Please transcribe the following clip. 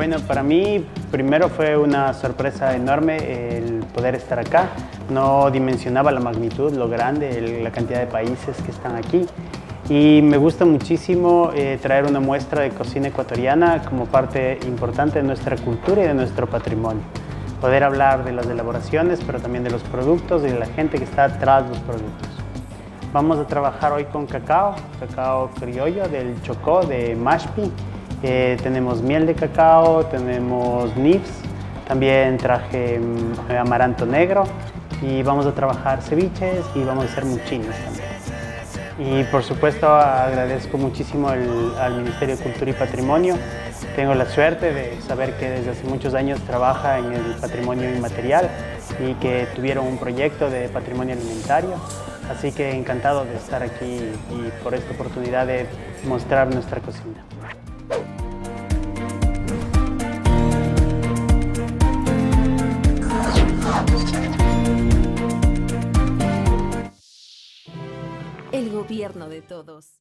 Bueno, para mí primero fue una sorpresa enorme el poder estar acá. No dimensionaba la magnitud, lo grande, la cantidad de países que están aquí. Y me gusta muchísimo eh, traer una muestra de cocina ecuatoriana como parte importante de nuestra cultura y de nuestro patrimonio. Poder hablar de las elaboraciones, pero también de los productos y de la gente que está atrás de los productos. Vamos a trabajar hoy con cacao, cacao criollo del Chocó, de Mashpi. Eh, tenemos miel de cacao, tenemos nibs, también traje mm, amaranto negro y vamos a trabajar ceviches y vamos a hacer muchines también. Y por supuesto agradezco muchísimo al Ministerio de Cultura y Patrimonio. Tengo la suerte de saber que desde hace muchos años trabaja en el patrimonio inmaterial y que tuvieron un proyecto de patrimonio alimentario. Así que encantado de estar aquí y por esta oportunidad de mostrar nuestra cocina. El gobierno de todos.